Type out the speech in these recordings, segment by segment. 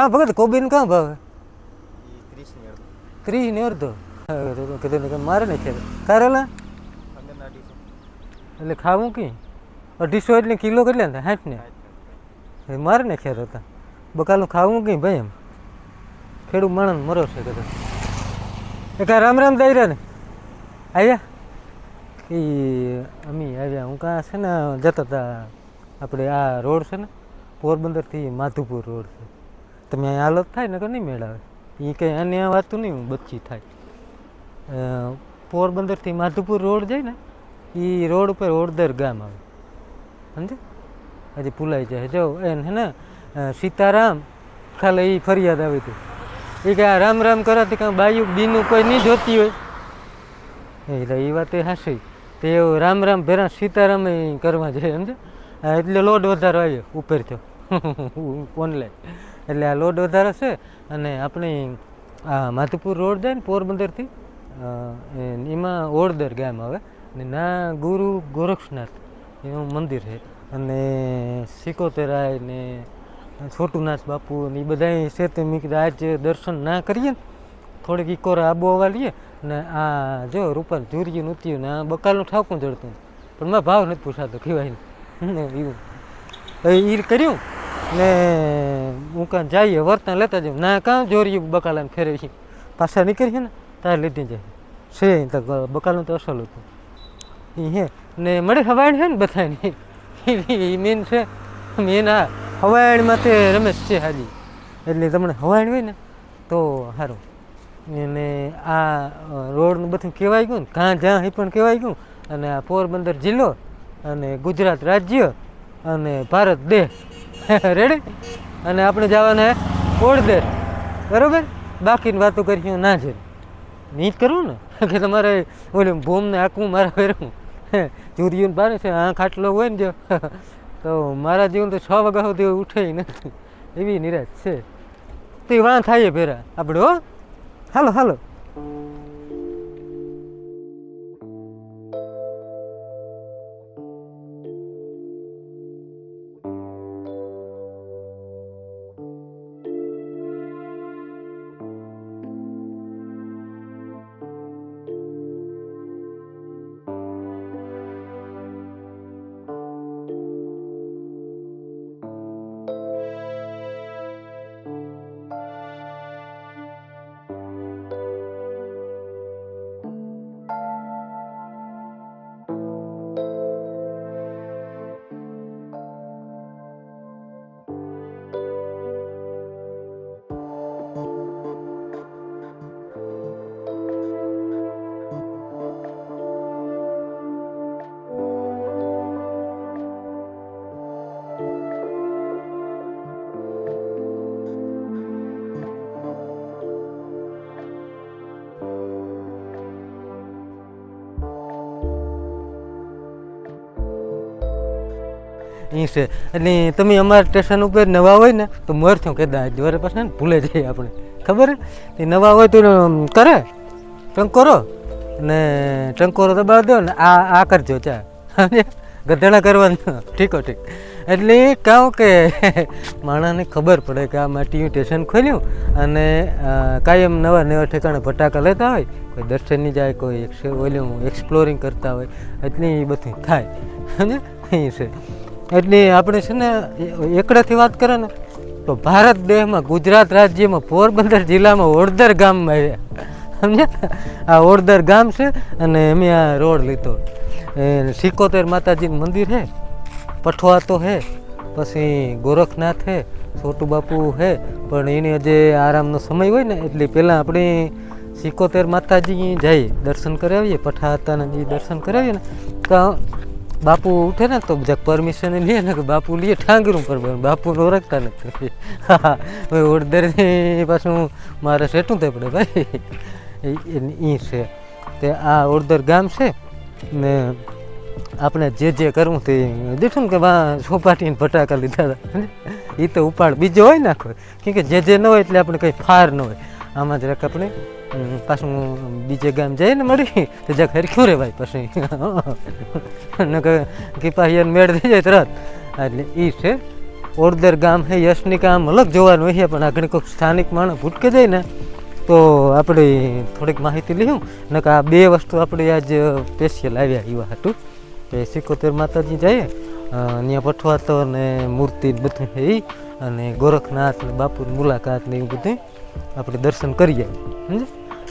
કાં ભગત કોબીન કાં ભાવે ત્રીસ ને અડધો હા, કીધું કે મારે ને છે કારેલા એટલે ખાવું કે અઢીસો એટલે કિલો કેટલા હતા સાઠ ને એ મારે ને ખેર હતા બકાલું ખાવું કઈ ભાઈ એમ ખેડૂત માણસ મરો છે કદાચ એ રામ રામ રહ્યા ને આવ્યા એ અમે આવ્યા હું કાં છે ને જતા હતા આપણે આ રોડ છે ને પોરબંદરથી માધુપુર રોડ છે તમે અહીંયા હાલત થાય ને કે નહીં મેળાવે. એ કંઈ અન્ય વાતું નહીં બચ્ચી થાય. પોરબંદરથી માધુપુર રોડ જાય ને એ રોડ ઉપર ઓડદર ગામ આવે. સમજે? હજી ભૂલાઈ જાય. જો, એને હે ને સીતારામ, ખાલે એ ફરિયાદ આવી હતી. એ કે આ રામ રામ કરાતી કાં બાયું બીનું કોઈ નહીં જોતી હોય? એ વાત એ હાસી તે રામ રામ ભેરા સીતારામ કરવા જાય, સમજે? એટલે લોડ વધારો આવ્યો, ઉપર થયો. ઓનલાઈન. એટલે આ લોડ વધારે છે અને આપણે આ માધુપુર રોડ જાય ને પોરબંદરથી એમાં ઓળદર ગામ આવે અને ના ગુરુ ગોરક્ષનાથ એનું મંદિર છે. અને સિકોતેરાય ને છોટુનાથ બાપુ ને એ બધા છે તે આજ દર્શન ના કરીએ ને, થોડીક ઇકોર આબોહવા લઈએ ને આ જો રૂપાલ જુરિયું નૂત્યું ને આ બકાલનું ઠાકું જડતું પણ મારા ભાવ નથી પૂછાતો, કહેવાય ને એવું. એ કર્યું. ને હું કાં જઈએ, વર્તન લેતા જાઉં. ના, કાં જોરિયું બકાલાને ફેરવી પાછા નીકળીએ ને, તાર લીધી જાય. છે તો બકાલનું તો અસલ હતું. એ હે, ને મળે હવાયણ છે ને બધાની? એ મેન છે, મેન આ હવાયણમાં તે રમેશ છે હાજી. એટલે તમને હવાયણ હોય ને, તો સારું અને આ રોડનું બધું કહેવાય ગયું ને, કાં જ્યાં એ પણ કહેવાય ગયું. અને આ પોરબંદર જિલ્લો અને ગુજરાત રાજ્ય અને ભારત દેશ. રેડી અને આપણે જવાના ઓળદેર. બરાબર? બાકીની વાતો કરીશું ના છે નહીં જ કરવું ને? કે તમારે ઓલે ભૂમને આંકવું મારા ફેરવું ચૂરીયું બારે છે, આ ખાટલો હોય ને જો. તો મારા જીવન તો છ વાગ્યા સુધી ઉઠે નથી. એવી નિરાશ છે. તો વાં થાય ભેરા. આપણે હો? હાલો હાલો. એ છે. એટલે તમે અમારા સ્ટેશન ઉપર નવા હોય ને, તો મરથું કદાચ વરે પછી ને ભૂલે જઈએ આપણે. ખબર? એ નવા હોય તો કરે. ટંકોરો ને ટંકોરો દબાવી દો ને, આ આ કરજો, ચા. ગધેડા કરવાનું. ઠીકો, ઠીક. એટલે કહું કે માણસને ખબર પડે કે આ માટી સ્ટેશન ખોલ્યું અને કાયમ નવા નવા ઠેકાણે ફટાકા લેતા હોય. કોઈ દર્શનની જાય, કોઈ ઓલું એક્સપ્લોરિંગ કરતા હોય. એટલે એ બધું થાય. સમજે એ છે. એટલે આપણે છે ને એકડાથી વાત કરે ને, તો ભારત દેશમાં ગુજરાત રાજ્યમાં પોરબંદર જિલ્લામાં ઓડદર ગામમાં આવ્યા સમજ્યા? આ ઓડદર ગામ છે અને અમે આ રોડ લીધો. સિકોતેર માતાજીનું મંદિર છે પઠવા તો હે, પછી ગોરખનાથ હે, છોટુ બાપુ હે, પણ એને જે આરામનો સમય હોય ને, એટલે પહેલાં આપણે સિકોતેર માતાજી જઈએ, દર્શન કરાવીએ પઠા હતાના જે દર્શન કરાવીએ ને, તો બાપુ ઉઠે ને તો બધા પરમિશન લે ને કે બાપુ લઈએ ઠાંગરું પર બાપુ ઓળખતા નથી. ભાઈ ઓળદરની પાછું મારે સેટું થાય પડે ભાઈ. એ છે. તે આ ઓળદર ગામ છે ને આપણે જે જે કરવું તે દેખું કે વા સોપાટીને ફટાકા લીધા હતા. એ તો ઉપાડ બીજો હોય નાખો કેમ કે જે જે ન હોય એટલે આપણે કંઈ ફાર ન હોય. આમાં જરાક આપણે પાછું બીજે ગામ જઈએ ને મળી. તો જરાક હરખ્યું રે ભાઈ પછી? કિપાહીયાને મેળ થઈ જાય તરત. એટલે એ છે, ઓરદર ગામ છે યશની કામ અલગ જોવાનું છે પણ આગળ કોઈક સ્થાનિક માણસ ભૂટકે જાય ને, તો આપણે થોડીક માહિતી લઈશું ને કે આ બે વસ્તુ આપણે આજ સ્પેશિયલ આવ્યા એવા હતું કે સિકોતેર માતાજી જઈએ ત્યાં પઠવાતો ને મૂર્તિ બધું છે એ અને ગોરખનાથ ને બાપુની મુલાકાત ને એવું બધું. આપણે દર્શન કરીએ, સમજે?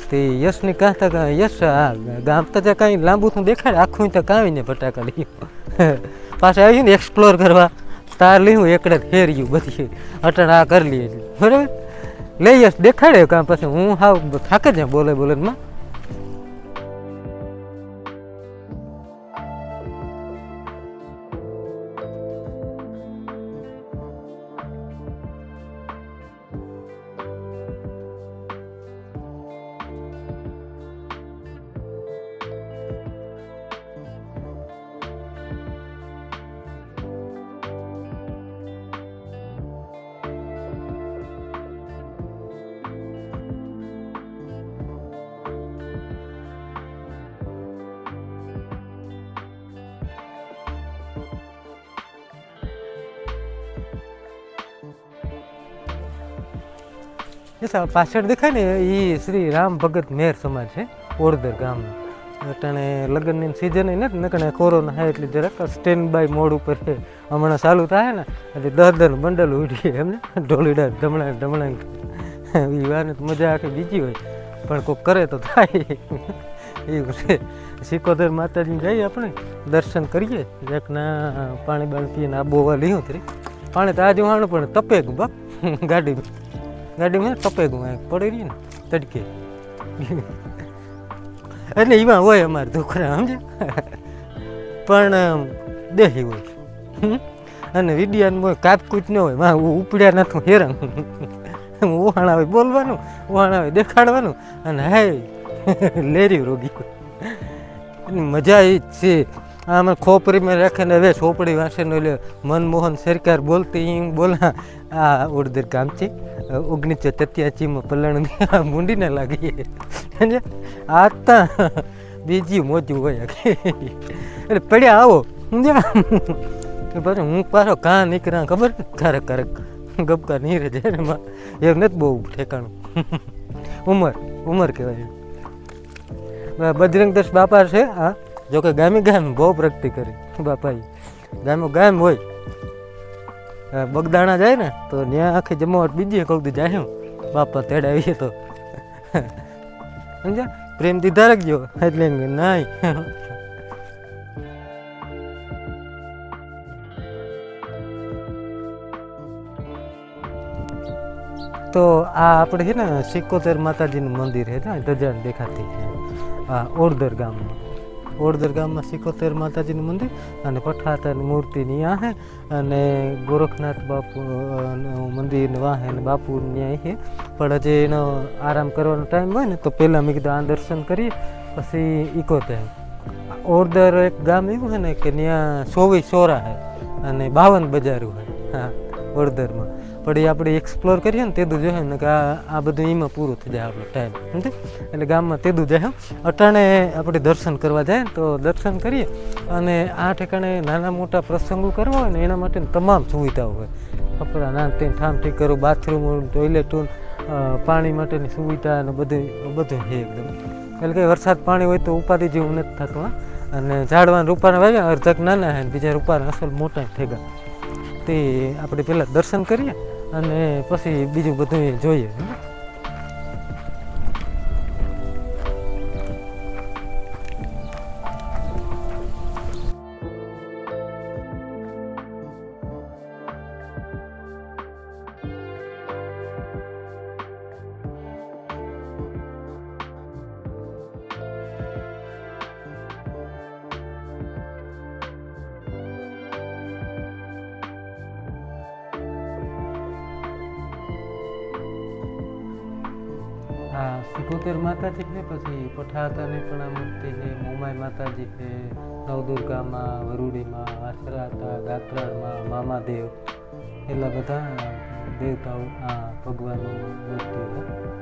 તે યશને કહેતા કે યશ ગામ તો ત્યાં કાંઈ લાંબુ તો દેખાડે આખું ત્યાં કાંઈ ને ફટાકા લઈ પાછા આવી ને એક્સપ્લોર કરવા, તાર લીધું એકડે ફેર્યું બધી. અટણ આ કરી લઈએ બરાબર? લઈ યશ, દેખાડે કાં પછી. હું હાવ થાકે જ બોલે બોલે પાછળ દેખાય ને એ શ્રી રામ ભગત મેર સમાજ છે ઓરદર ગામનો અટાણે લગ્નની સિઝન નથી નકણે કોરોના થાય એટલે જરાક સ્ટેન્ડ બાય મોડ ઉપર છે. હમણાં ચાલુ થાય ને એટલે દસ દસ બંડલ ઉડીએ એમને, ઢોલીડા ધમણા ધમણા. એ વાને મજા આખી બીજી હોય. પણ કોઈક કરે તો થાય. એવું છે. સિકોદર માતાજી જઈએ આપણે, દર્શન કરીએ. એકના પાણી બાણી પીને આબોવા લીધું તરી. પાણી તો આજે વાણું પણ તપે બાપ ગાડીમાં ગાડીમાં ટપે ગયું આ પડી રહી ને તડકે એટલે એમાં હોય અમારે છોકરા સમજે પણ દેહી હોય અને વિડિયાનું હોય કાપકૂચ ન હોયમાં ઉપડ્યા નથી હેરાન ઉહાણા હોય બોલવાનું ઉહાણા હોય દેખાડવાનું અને હે લેરી રોગી મજા એ છે આમાં ખોપરીમાં રાખીને હવે ચોપડી વાંચીને એટલે મનમોહન સરકાર બોલતી એમ બોલા. આ ઉડદર કામથી છે ઓગણીસો તત્યાસીમાં પલણ મૂંડીને લાગીએ? આ તા બીજી મોજું હોય. એટલે પડ્યા આવો. સમજ્યા? પાછો હું પાછો કાં નીકળ્યા ખબર? ખરેક ખરેક ગબકા નહીં રહે ને એમાં. એમ નથી બહુ ઠેકાણું. ઉંમર ઉંમર કહેવાય. બજરંગ દસ બાપા છે, હા? જો કે ગામે ગામ બહુ પ્રગતિ કરી, બાપાએ. ગામે ગામ હોય બગદાણા જાય ને, તો ત્યાં આખી જમાવટ બીજી કહું દી જાય બાપા તેડાવીએ તો. સમજ્યા? પ્રેમથી ધારકજો. એટલે નાય તો આ આપણે છે ને સિકોતેર માતાજીનું મંદિર છે ને, ધજાન દેખાતી છે. ઓરદર ગામનું. ઓરદર ગામમાં સિકોતેર માતાજીનું મંદિર અને પઠાતાની મૂર્તિની આ છે અને ગોરખનાથ બાપુ મંદિર વાહે ને બાપુ ન્યાય છે પણ હજી એનો આરામ કરવાનો ટાઈમ હોય ને, તો પહેલાં મેં કીધું આ દર્શન કરીએ, પછી ઇકોતેર ઓરદર એક ગામ એવું છે ને કે ત્યાં ચોવીસ સોરા છે અને બાવન બજારું હોય હા ઓરદરમાં પણ એ આપણે એક્સપ્લોર કરીએ ને તેદું જોઈએ ને કે આ બધું એમાં પૂરું થઈ જાય આપણો ટાઈમ સમજે? એટલે ગામમાં તેદું જાય અટાણે આપણે દર્શન કરવા જાય તો દર્શન કરીએ અને આ ઠેકાણે નાના મોટા પ્રસંગો કરવા હોય ને એના માટે તમામ સુવિધાઓ હોય. કપડાં, નાન તે ઠામ ઠીક કરો બાથરૂમ ટોયલેટું પાણી માટેની સુવિધા અને બધું બધું છે એકદમ. એટલે કે વરસાદ પાણી હોય તો ઉપાધિ જેવું નથી થતું, હા. અને ઝાડવાને રૂપાને વાવ્યા અર્ધક નાના ને બીજા રૂપાને અસલ મોટા થઈ ગયા તે આપણે પહેલાં દર્શન કરીએ. અને પછી બીજું બધું જોઈએ. હા સિકોતેર માતાજી છે પછી પઠાતાની પણ આ મૂર્તિ છે, મોમાઈ માતાજી છે, નવદુર્ગામાં, વરુડીમાં, આશરાતા ગાત્રાળમાં મામાદેવ એટલા બધા દેવતાઓ આ ભગવાનનું મૂર્તિ છે.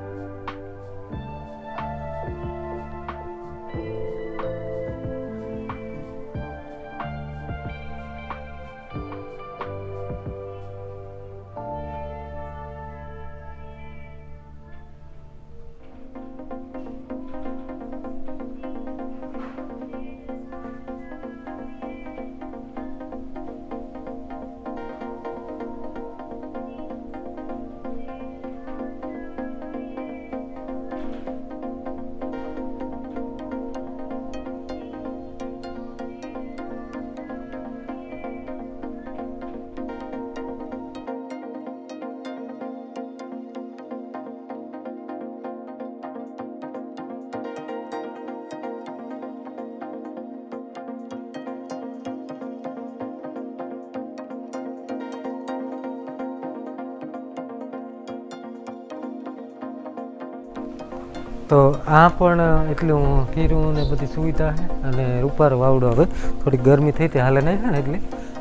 તો આ પણ એટલું કીરું ને બધી સુવિધા છે. અને રૂપારો વાવડો હવે. થોડી ગરમી થઈ તે હાલે નહીં છે ને એટલે.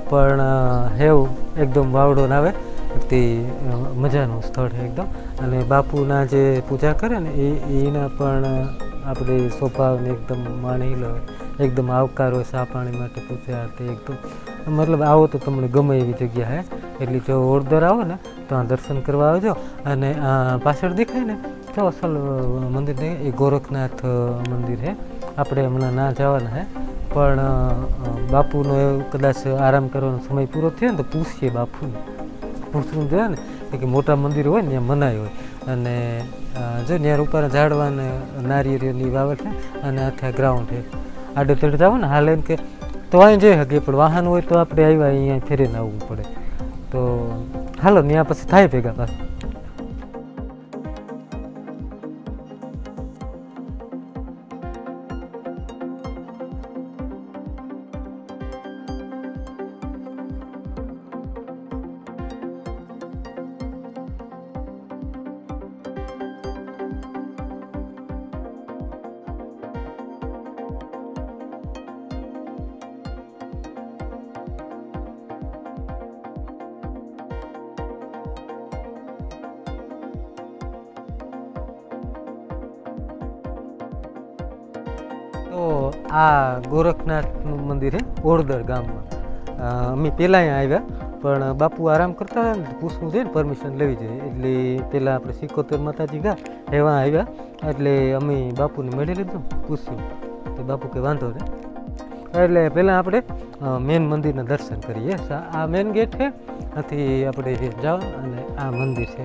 પણ હેવ એકદમ વાવડો ના આવે. તે મજાનું સ્થળ છે એકદમ. અને બાપુના જે પૂજા કરે ને એ, એના પણ આપણે સ્વભાવને એકદમ માણી લો. એકદમ આવકાર હોય સા પાણી માટે પૂજા તે એકદમ. મતલબ આવો તો તમને ગમે એવી જગ્યા છે એટલે જો ઓળદર આવો ને તો આ દર્શન કરવા આવજો. અને પાછળ દેખાય ને તો અસલ મંદિર નહીં, એ ગોરખનાથ મંદિર છે. આપણે હમણાં ના જવાના છે. પણ બાપુનો કદાચ આરામ કરવાનો સમય પૂરો થયો ને તો પૂછીએ બાપુને. પૂછવું જોઈએ ને કે મોટા મંદિર હોય ને, ત્યાં મનાય હોય. અને જો ત્યાં ઉપર ઝાડવા ને નારિયેળની છે અને આખા ગ્રાઉન્ડ છે. આડે તડે જાવ ને, હાલે એમ કે, તો અહીં જઈ શકીએ, પણ વાહન હોય તો આપણે આવ્યા અહીંયા ફેરીને આવવું પડે. તો, હાલો ત્યાં પછી થાય ભેગા પાછા. તો આ ગોરખનાથનું મંદિર છે ઓરદર ગામમાં. અમે પહેલાં આવ્યા, પણ બાપુ આરામ કરતા હતા ને, પૂછવું જોઈએ ને પરમિશન લેવી જોઈએ એટલે પહેલાં આપણે સિકોતેર માતાજી ગયા એવા આવ્યા. એટલે અમે બાપુને મળી લીધું, પૂછ્યું. તો બાપુ કે વાંધો નહીં. એટલે પહેલાં આપણે મેન મંદિરના દર્શન કરીએ. આ મેન ગેટ છે આથી આપણે જાઓ અને આ મંદિર છે.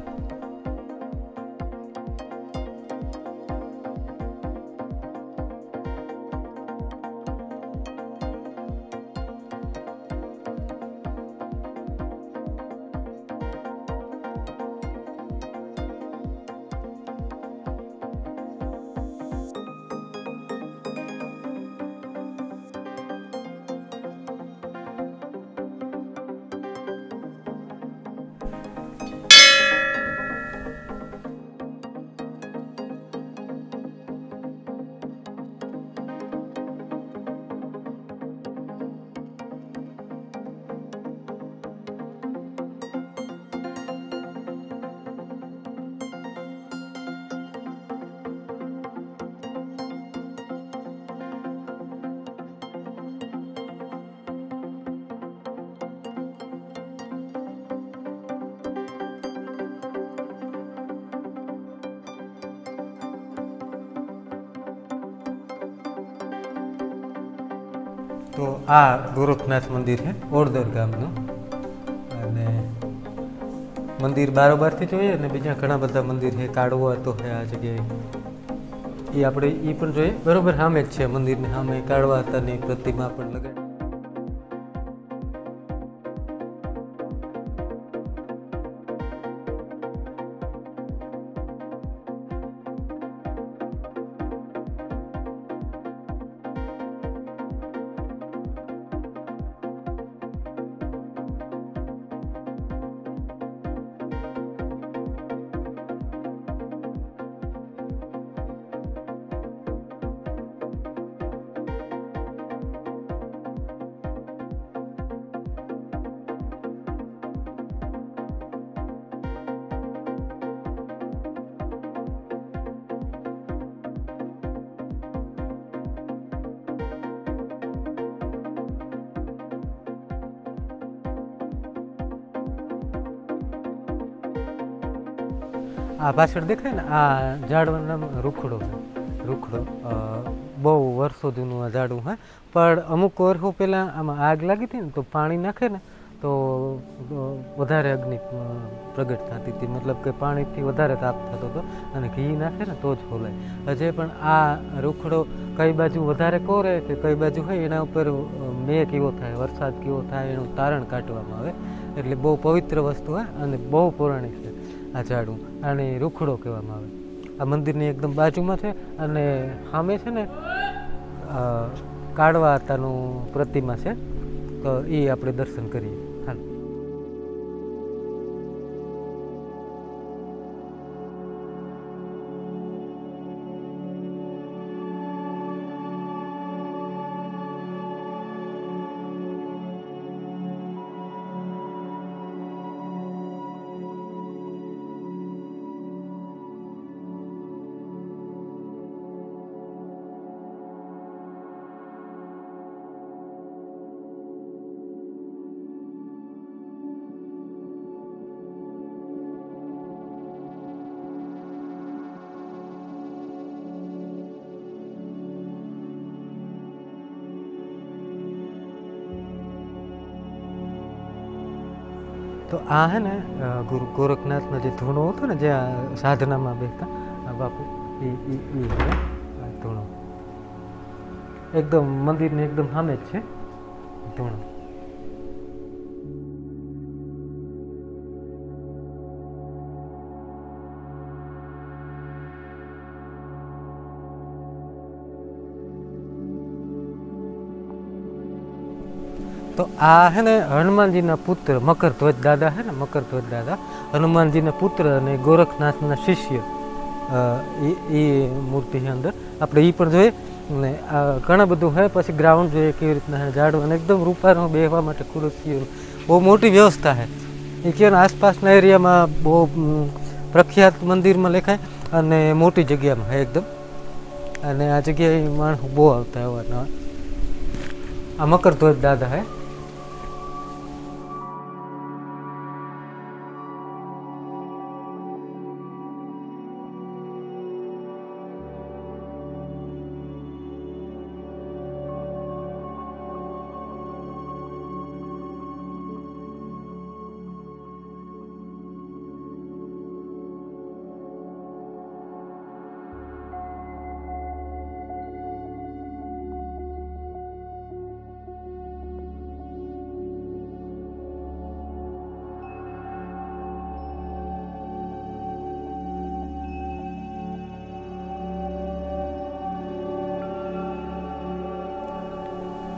તો આ ગોરખનાથ મંદિર છે ઓળદર ગામનું. અને મંદિર બારોબારથી જોઈએ અને બીજા ઘણા બધા મંદિર છે કાળવો હતો છે આ જગ્યાએ. એ આપણે એ પણ જોઈએ. બરોબર, સામે જ છે મંદિરની સામે. કાળવા હતાની પ્રતિમા પણ લગાડી આ પાછળ દેખાય ને, આ ઝાડવાનું નામ રૂખડો રૂખડો બહુ વર્ષો જૂનું આ ઝાડવું હા. પણ અમુક વર્ષો પહેલાં આમાં આગ લાગી હતી ને, તો પાણી નાખે ને, તો વધારે અગ્નિ પ્રગટ થતી હતી. મતલબ કે પાણીથી વધારે તાપ થતો હતો અને ઘી નાખે ને, તો જ ફોલાય હજે પણ આ રૂખડો કઈ બાજુ વધારે કોરે કે કઈ બાજુ હોય, એના ઉપર મેઘ કેવો થાય, વરસાદ કેવો થાય, એનું તારણ કાઢવામાં આવે. એટલે બહુ પવિત્ર વસ્તુ હોય અને બહુ પૌરાણિક છે. આ ઝાડું, આને રૂખડો કહેવામાં આવે. આ મંદિરની એકદમ બાજુમાં છે અને સામે છે ને કાળવા તાનું પ્રતિમા છે. તો એ આપણે દર્શન કરીએ. હાલ. તો આ હે ને ગુરુ ગોરખનાથનો જે ધૂણો હતો ને જ્યાં સાધનામાં બેસતા આ બાપુ, એ એ ધૂણો. એકદમ મંદિરની એકદમ સામે જ છે ધૂણો. તો આ હે ને હનુમાનજીના પુત્ર મકરધ્વજ દાદા હે ને મકરધ્વજ દાદા, હનુમાનજીના પુત્ર અને ગોરખનાથના શિષ્ય એ મૂર્તિ છે અંદર. આપણે એ પણ જોઈએ. ને ઘણા બધું હોય પછી ગ્રાઉન્ડ જોઈએ કેવી રીતના હે, ઝાડવા અને એકદમ રૂપારું બેહવા માટે ખુરશીઓ. બહુ મોટી વ્યવસ્થા છે એ કે આસપાસના એરિયામાં બહુ પ્રખ્યાત મંદિરમાં લેખાય અને મોટી જગ્યામાં હોય એકદમ. અને આ જગ્યાએ માણસ બહુ આવતા અવારનવાર આ મકરધ્વજ દાદા હે.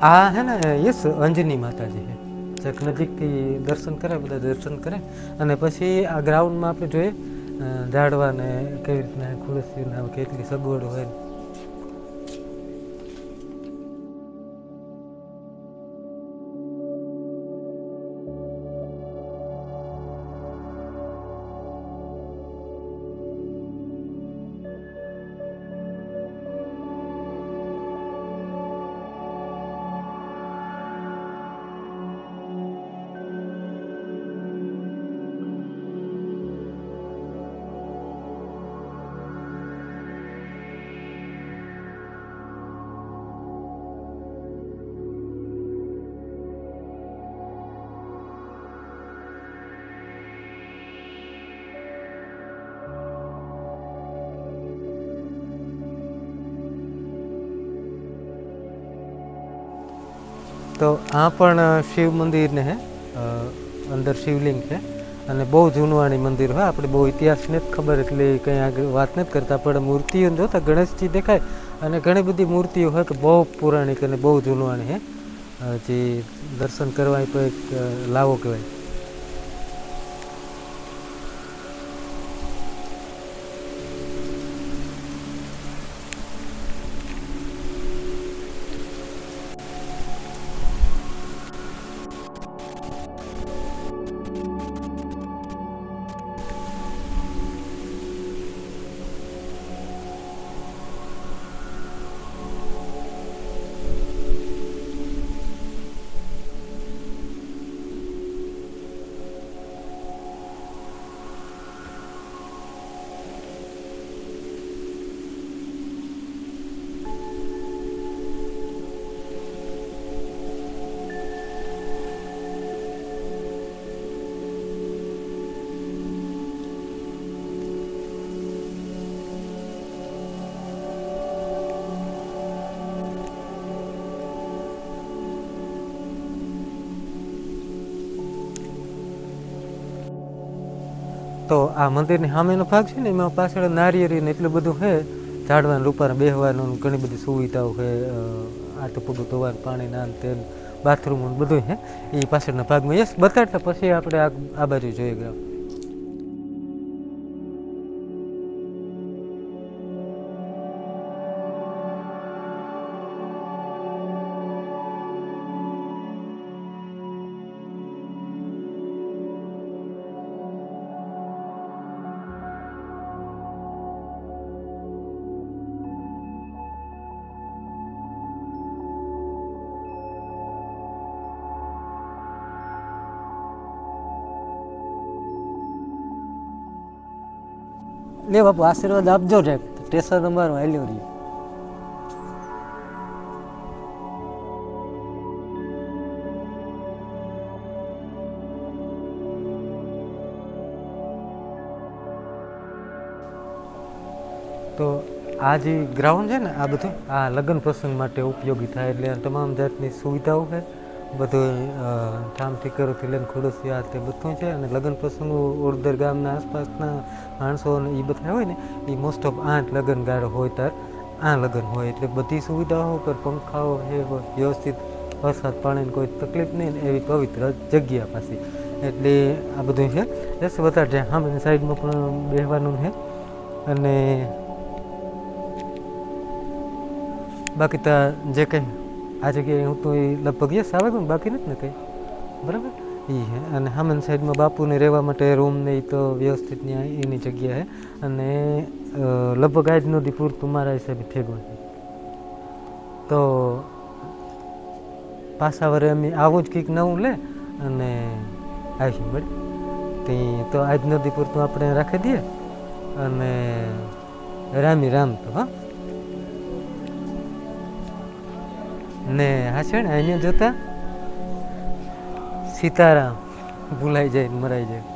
આ હે ને, યસ, અંજની માતાજી છે જક નજીકથી દર્શન કરે બધા દર્શન કરે. અને પછી આ ગ્રાઉન્ડમાં આપણે જોઈએ ઝાડવાને કેવી રીતના, ખુરશીને કેટલી સગવડ હોય તો આ પણ શિવ મંદિરને હે અંદર શિવલિંગ છે. અને બહુ જૂનવાણી મંદિર હોય, આપણે બહુ ઇતિહાસને જ ખબર એટલે કંઈ આગળ વાત નથી કરતા. પણ મૂર્તિઓ જોતા ગણેશજી દેખાય અને ઘણી બધી મૂર્તિઓ હોય કે બહુ પૌરાણિક અને બહુ જૂનવાણી છે જે દર્શન કરવા લાવો કહેવાય. તો આ મંદિરની સામેનો ભાગ છે ને એમાં પાછળ નારિયેરી ને એટલું બધું છે ઝાડવાનું રૂપાને બેસવાનું ઘણી બધી સુવિધાઓ છે અ, આટું પગું ધોવાનું પાણી નાન તેલ બાથરૂમ બધું છે. એ પાછળના ભાગમાં. યસ બતાડતા પછી આપણે આ બાજુ જોઈ ગયા. લે બાપુ આશીર્વાદ આપજો ને સ્ટેશન અમારું હાલ્યું રહ્યું. તો આ જે ગ્રાઉન્ડ છે ને આ બધું? આ લગ્ન પ્રસંગ માટે ઉપયોગી થાય એટલે તમામ જાતની સુવિધાઓ છે. બધું ઠામ ઠીકરોથી લઈને ખુડસિયા તે બધું છે અને લગ્ન પ્રસંગો ઉડદર ગામના આસપાસના માણસો ને એ બધા હોય ને એ મોસ્ટ ઓફ આઠ લગ્ન ગાળો હોય તાર, આ લગ્ન હોય એટલે બધી સુવિધાઓ પર પંખાઓ છે વ્યવસ્થિત વરસાદ પાણીની કોઈ તકલીફ નહીં ને એવી પવિત્ર જગ્યા પાછી. એટલે આ બધું છે. રસ વધારે છે સામેની સાઈડમાં પણ બેહવાનું છે. અને બાકી તો જે કંઈ આ જગ્યાએ હું તો એ લગભગ યસ આવે પણ બાકી નથી ને કંઈ. બરાબર? એ હે. અને હામન સાઈડમાં બાપુને રહેવા માટે રૂમ ને એ તો વ્યવસ્થિત ત્યાં એની જગ્યા છે અને લગભગ આજ નદી પૂરતું મારા હિસાબે થઈ તો પાછા વરે અમે આવું જ કંઈક નવું લે અને આવીશું, બરાબર? તે તો આજ નદી પૂરતું આપણે રાખી દઈએ. અને રામી રામ તો, હા. ને હા છે ને અહીંયા જોતા? સીતારામ ભૂલાઈ જાય મરાઈ જાય.